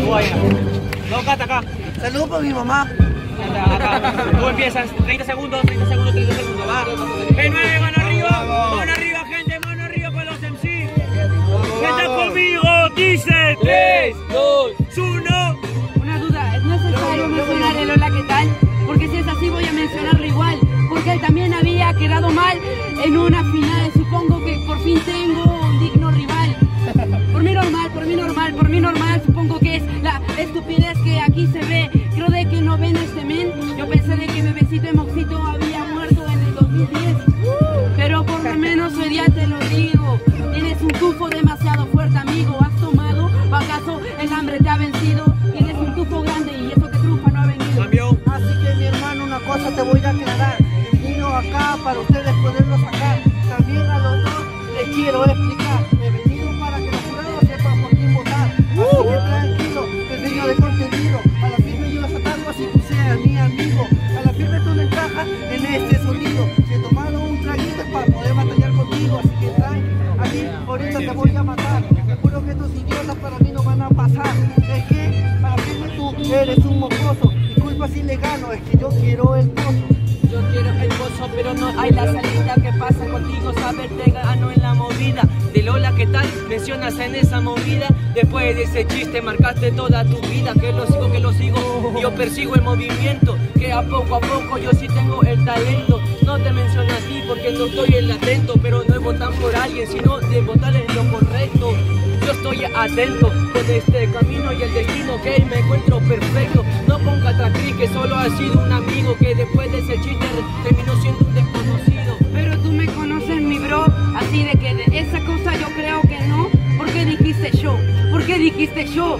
No, Cata, acá. Saludos para mi mamá. Acá, acá. Tú empiezas. 30 segundos, 30 segundos, 30 segundos. Va. El 9, mano arriba. Mano arriba, gente. Mano arriba con los MC. Gente conmigo. Dice 3, 2, 1. Una duda, ¿es necesario mencionar el hola qué tal? Porque si es así voy a mencionarlo igual, porque él también había quedado mal en una final, aquí se ve. Creo de que no ven este men, yo pensé de que bebecito de Moxito había muerto en el 2010. Pero por lo menos hoy día te lo digo, tienes un tufo demasiado fuerte amigo, ¿has tomado? ¿O acaso el hambre te ha vencido? Tienes un tufo grande y eso que trufa no ha venido. Así que mi hermano, una cosa te voy a aclarar. Venido acá para ustedes poderlo sacar. También a los dos les quiero explicar. A la firme tú no encajas en este sonido. Si he tomado un traguito para poder batallar contigo. Así que trae, aquí ahorita te voy a matar. Seguro que estos idiotas para mí no van a pasar. Es que a la firme tú eres un mocoso. Disculpa si le gano, es que yo quiero el pozo. Yo quiero el gozo, pero no hay la salida. ¿Qué pasa contigo? Saber te gano en la movida. Mencionas en esa movida. Después de ese chiste marcaste toda tu vida. Que lo sigo, que lo sigo. Yo persigo el movimiento. Que a poco a poco yo sí tengo el talento. No te menciono a ti porque no estoy en atento. Pero no es votar por alguien, sino de votar en lo correcto. Yo estoy atento con este camino y el destino que me encuentro perfecto. No ponga atractriz que solo ha sido un amigo que después de ese chiste terminó siendo un desconocido. Dijiste yo?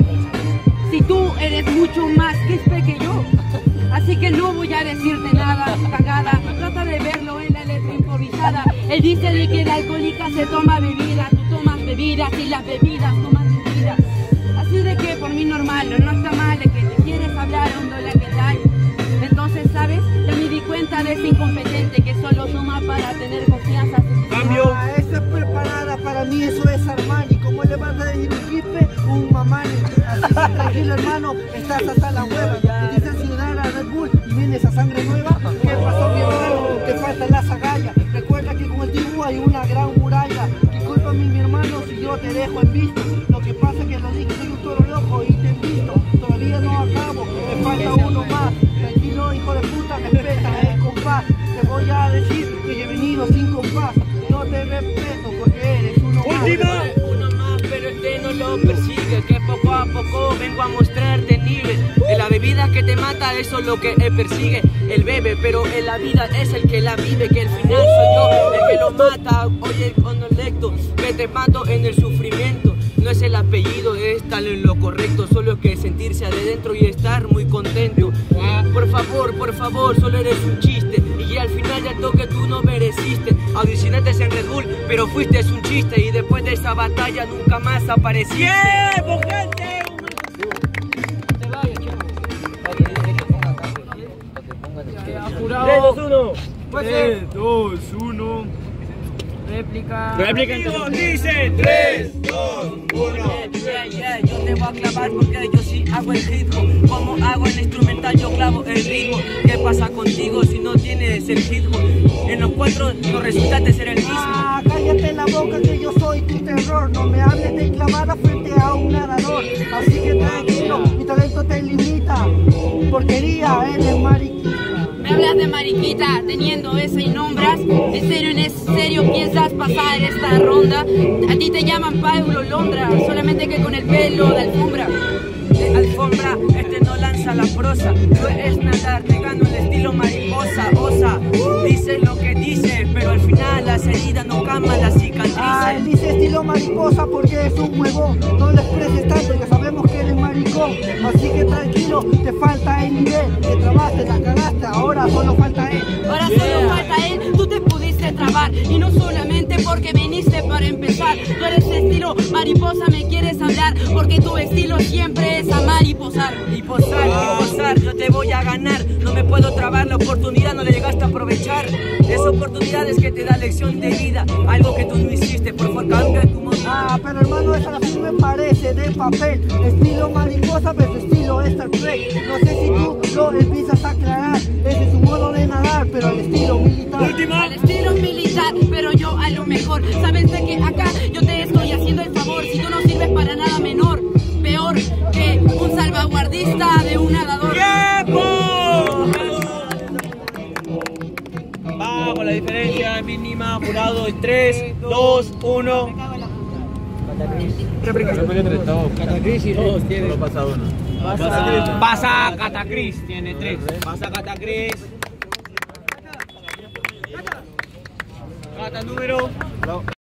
Si tú eres mucho más que que yo. Así que no voy a decirte nada, cagada. Trata de verlo en la letra improvisada. Él dice de que la alcohólica se toma bebida, tú tomas bebidas y las bebidas toman tu vida. Así de que por mí normal, no está mal de que te quieres hablar un dólar que tal. Entonces, ¿sabes? Ya me di cuenta de ese incompetente mamani. Así tranquilo hermano, estás hasta la hueva. Te dices ciudad a Red Bull y vienes a sangre nueva. ¿Qué pasó mi hermano? Te falta la zagalla. Recuerda que con el tibu hay una gran muralla. Discúlpame mi hermano si yo te dejo en visto. Te mata, eso es lo que persigue. Él bebe, pero en la vida es el que la vive. Que el final soy yo, el que lo mata. Oye, el conecto, que te mato en el sufrimiento. No es el apellido, es estar en lo correcto. Solo es que sentirse adentro y estar muy contento. Por favor, por favor, solo eres un chiste. Y al final ya toque tú no mereciste. Audicionaste en Red Bull, pero fuiste un chiste. Y después de esa batalla nunca más apareciste. ¡Tiempo, gente! 1. 3, 2, 1. Réplica. Réplica dice 3, 2, 1. Yeah, yeah, yo te voy a clavar porque yo sí hago el hop. Como hago el instrumental, yo clavo el ritmo. ¿Qué pasa contigo si no tienes el hop? En los cuatro no resultaste ser el mismo. Teniendo esa y nombras. ¿En serio, en serio piensas pasar esta ronda? A ti te llaman Pablo Londra, solamente que con el pelo de alfombra. Alfombra, este no lanza la prosa. No es nadar, te el estilo mariposa, osa. Dices lo que dices, pero al final las heridas no cicatrices. Mariposa porque es un huevón. No le expreses tanto, ya sabemos que eres maricón. Así que tranquilo, te falta el nivel. Que trabaste, la cagaste, ahora solo falta él. Ahora solo falta él, tú te pudiste trabar. Y no solamente porque viniste para empezar. Tú eres estilo mariposa, me quieres hablar. Porque tu estilo siempre es amar y posar. Y posar, y posar, yo te voy a ganar me puedo trabar, la oportunidad no la llegaste a aprovechar. Es oportunidades que te da lección de vida, algo que tú no hiciste, por favor cambia tu mundo. Ah, pero hermano, esa canción me parece de papel, estilo mariposa, pero estilo Star Trek. No sé si tú lo empiezas a aclarar, ese es su modo de nadar, pero al estilo militar. Última. Al estilo militar, pero yo a lo mejor, sabes de que acá yo te estoy Vamos, la diferencia mínima, jurado en 3, 2, 1. Pasa Catacris, tiene 3. Pasa Catacris. Cata número.